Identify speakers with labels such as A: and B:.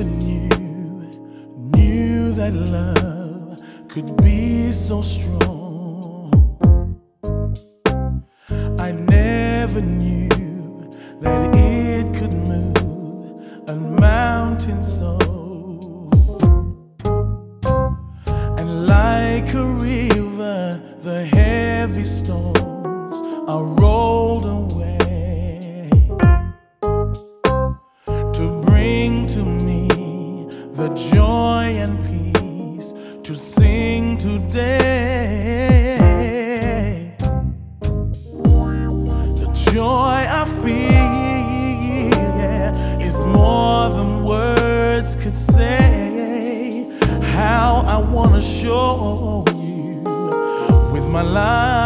A: never knew, knew that love could be so strong. I never knew that it could move a mountain so. And like a river, the heavy stones are rolled the joy and peace to sing today. The joy I feel is more than words could say. How I wanna show you with my life.